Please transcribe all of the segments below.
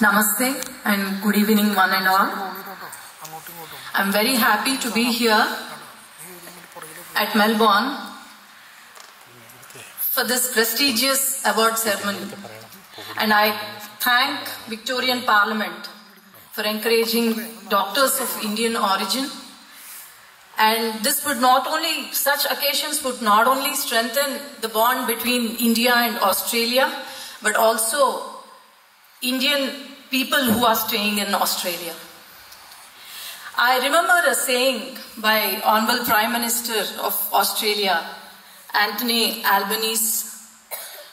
Namaste and good evening, one and all. I'm very happy to be here at Melbourne for this prestigious award ceremony. And I thank Victorian Parliament for encouraging doctors of Indian origin. And this would not only, such occasions would not only strengthen the bond between India and Australia, but also Indian people who are staying in Australia. I remember a saying by Honorable Prime Minister of Australia, Anthony Albanese,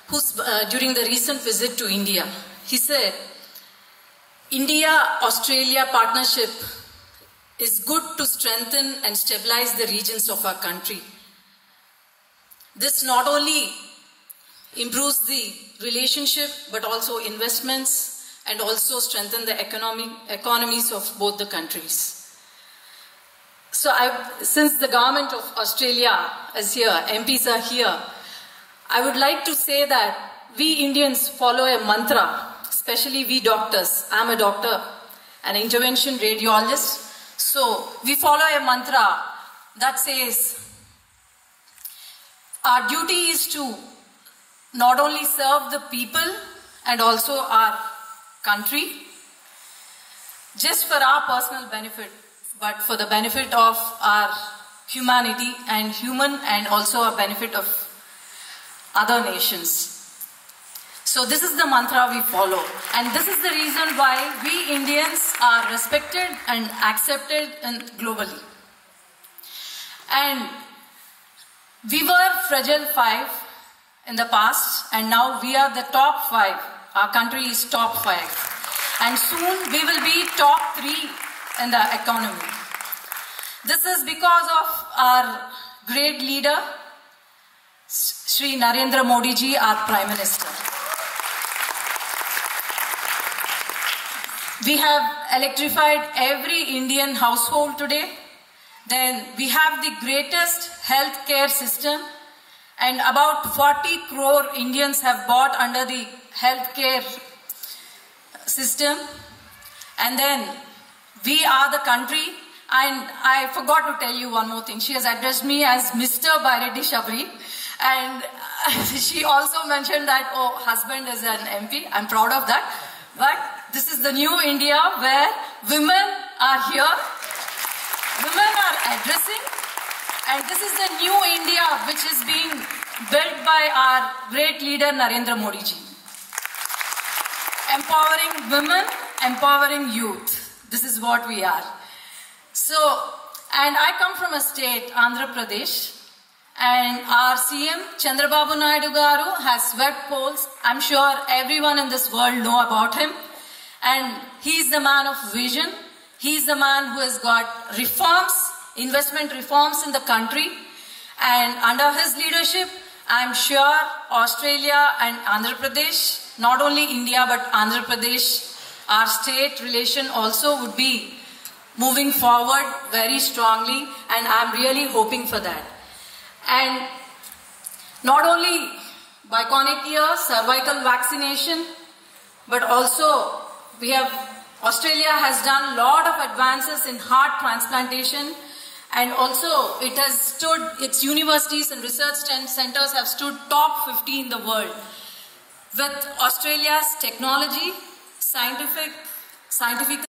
who's, uh, during the recent visit to India. He said, India-Australia partnership is good to strengthen and stabilize the regions of our country. This not only improves the relationship but also investments and also strengthen the economic, economies of both the countries. So I, since the government of Australia is here, MPs are here, I would like to say that we Indians follow a mantra, especially we doctors. I'm a doctor, an intervention radiologist. So we follow a mantra that says, our duty is to not only serve the people and also our country, just for our personal benefit, but for the benefit of our humanity and human and also a benefit of other nations. So this is the mantra we follow. And this is the reason why we Indians are respected and accepted globally. And we were fragile five in the past and now we are the top five. Our country is top five. And soon we will be top three in the economy. This is because of our great leader, Sri Narendra Modi ji, our Prime Minister. We have electrified every Indian household today. Then we have the greatest healthcare system and about 40 crore Indians have bought under the healthcare system. And then we are the country and I forgot to tell you one more thing. She has addressed me as Mr. Byreddy Shabari. And she also mentioned that, oh, husband is an MP. I'm proud of that. But this is the new India where women are here. Women are addressing. And this is the new India which is being built by our great leader Narendra Modi ji. Empowering women, empowering youth. This is what we are. So, and I come from a state, Andhra Pradesh, and our CM, Chandrababu Naidu Garu, has swept polls. I'm sure everyone in this world know about him. And he's the man of vision. He's the man who has got reforms, investment reforms in the country. And under his leadership, I'm sure Australia and Andhra Pradesh, not only India but Andhra Pradesh, our state relation also would be moving forward very strongly and I'm really hoping for that. And not only Bionic ear, cervical vaccination, but also we have, Australia has done a lot of advances in heart transplantation and also it has stood, its universities and research centers have stood top 50 in the world. With Australia's technology, scientific, scientific